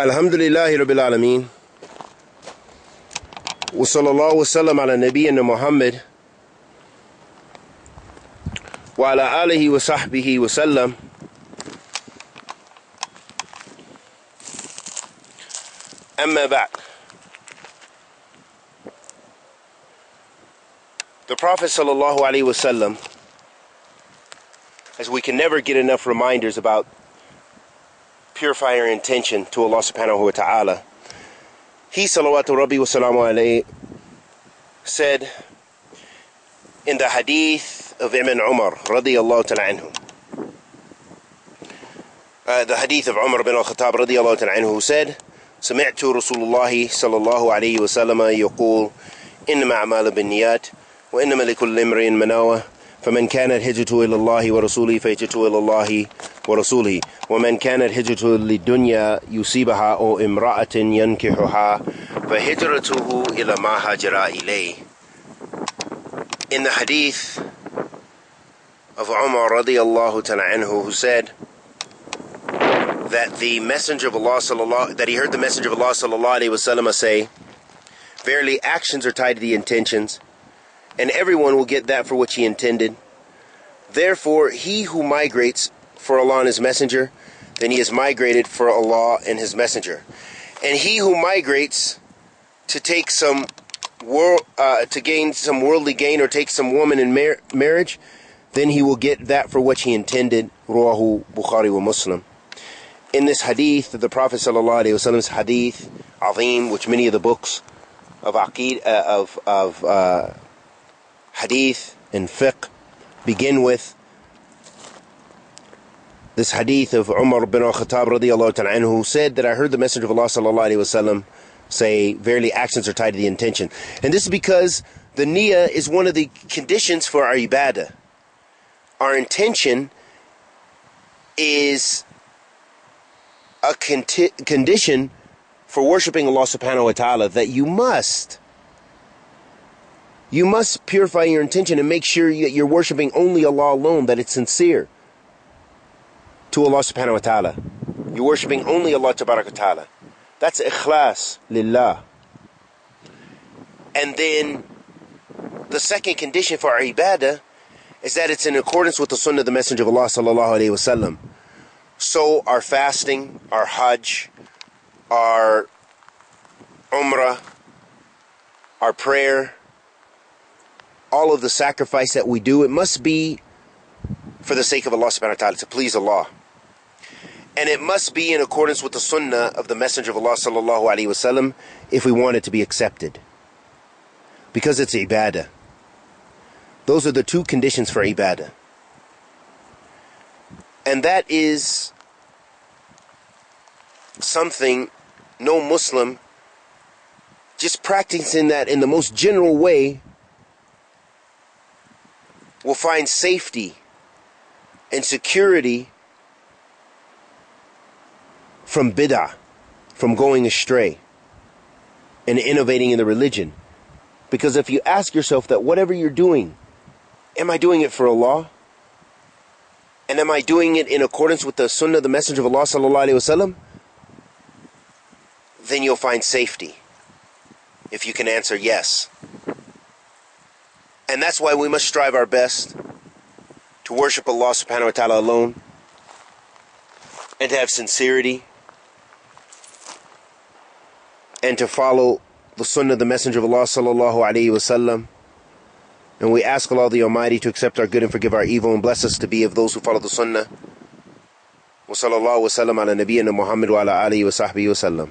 الحمد لله رب العالمين وصلى الله وسلم على نبينا محمد وعلى آله وصحبه وسلم أما بعد The Prophet sallallahu alaihi wasallam as we can never get enough reminders about purifying our intention to Allah subhanahu wa ta'ala. He salawatu rabbi wa salamu alayhi said in the hadith of Ibn Umar radiyallahu ta'ala anhu. Uh, the hadith of Umar bin al-Khattab radiyallahu ta'ala anhu said سمعت رسول الله صلى الله عليه وسلم يقول إنما أعمال بالنيات وإنما لكل امرئ مناوة فمن كانت هجرته إلى الله ورسوله فهجرته إلى الله ورسوله ومن كانت هجرته للدنيا يصيبها أو امرأة ينكحها فهجرته إلى ما هاجر إليه In the hadith of Umar radiallahu ta'ala anhu who said that the messenger of Allah sallallahu that he heard the messenger of Allah sallallahu alaihi wasallam say verily actions are tied to the intentions and everyone will get that for which he intended. Therefore, he who migrates for Allah and His Messenger, then he has migrated for Allah and His Messenger. And he who migrates to take some world, uh, to gain some worldly gain or take some woman in mar- marriage, then he will get that for which he intended. Ruahu Bukhari wa Muslim. In this hadith, the Prophet wasallam's hadith, Azim, which many of the books of aqid, uh, of of uh, hadith and fiqh begin with this hadith of Umar bin al-Khattab radiallahu anhu said that I heard the Messenger of Allah sallallahu wasallam say, verily actions are tied to the intention. And this is because the niyyah is one of the conditions for our ibadah. Our intention is a conti- condition for worshiping Allah subhanahu wa ta'ala that you must you must purify your intention and make sure that you're worshiping only Allah alone, that it's sincere to Allah subhanahu wa ta'ala. You're worshiping only Allah ta'ala. That's ikhlas lillah. And then the second condition for ibadah is that it's in accordance with the sunnah of the Messenger of Allah sallallahu alayhi wasallam. So our fasting, our hajj, our umrah, our prayer, all of the sacrifice that we do, it must be for the sake of Allah subhanahu wa ta'ala, to please Allah. And it must be in accordance with the sunnah of the Messenger of Allah sallallahu alaihi wasallam if we want it to be accepted. Because it's ibadah. Those are the two conditions for ibadah. And that is something no Muslim just practicing that in the most general way will find safety and security from bid'ah, from going astray, and innovating in the religion. Because if you ask yourself that whatever you're doing, am I doing it for Allah? And am I doing it in accordance with the sunnah the Messenger of Allah? Then you'll find safety. If you can answer yes. And that's why we must strive our best to worship Allah subhanahu wa ta'ala alone and to have sincerity and to follow the sunnah of the Messenger of Allah sallallahu alayhi wasallam. And we ask Allah the Almighty to accept our good and forgive our evil and bless us to be of those who follow the sunnah. وصلى الله وسلم على نبينا محمد وعلى آله وصحبه وسلم